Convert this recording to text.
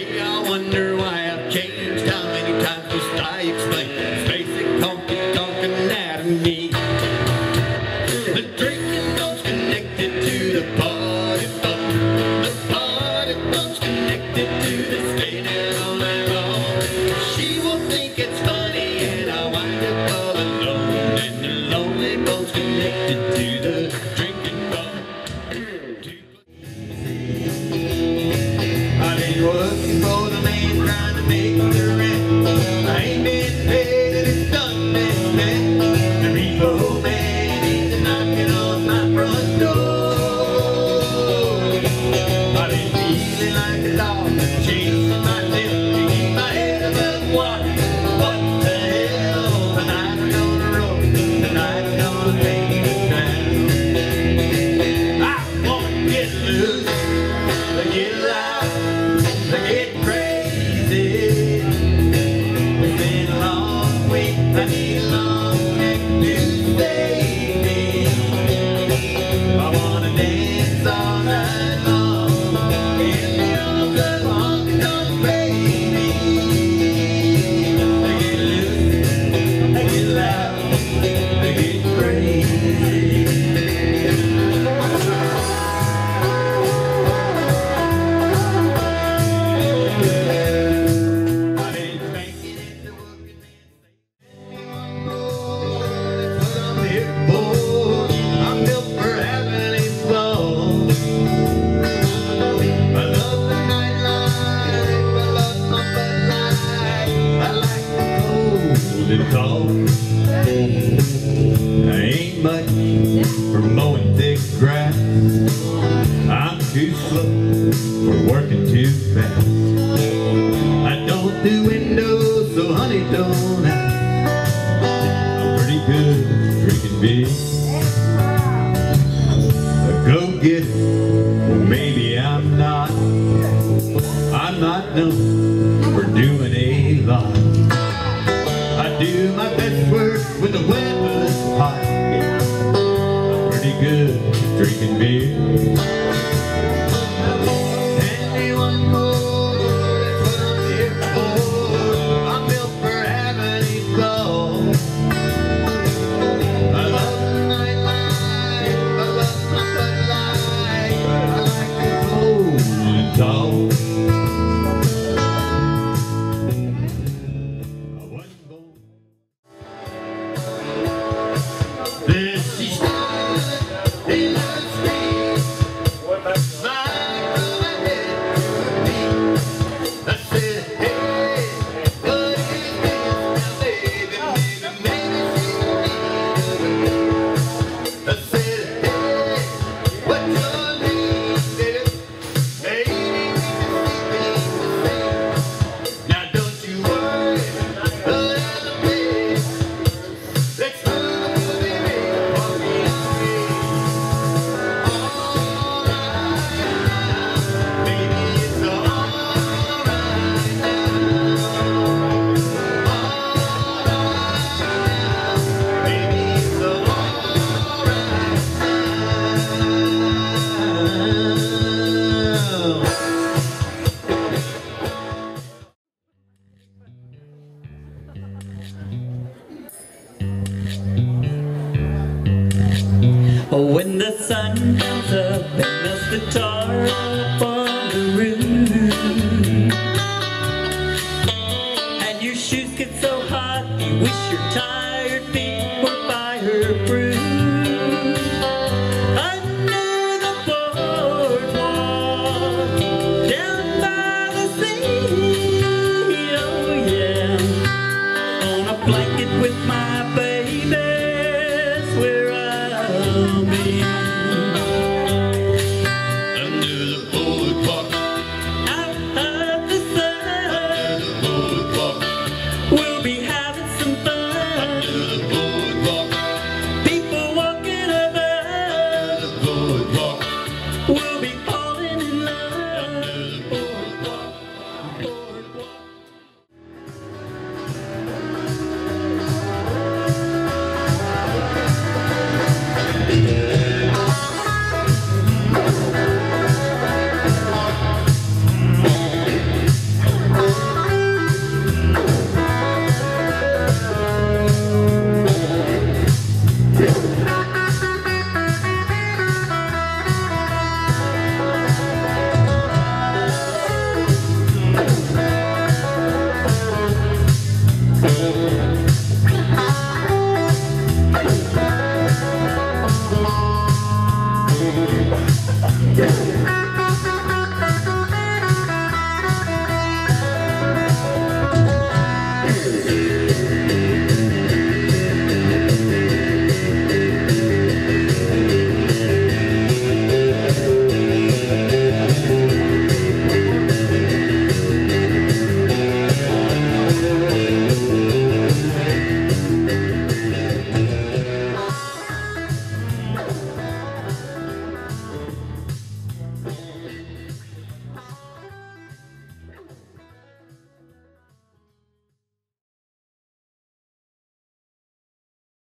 Hey, I wonder why I've changed. How many times must I explain? I ain't much for mowing thick grass. I'm too slow for working too fast. I don't do windows, so honey, don't ask. I'm pretty good drinking beer. A go-getter, well, maybe I'm not. I'm not known for doing it. Oh, when the sun comes up and melts the tar up on the roof And your shoes get so hot you wish your time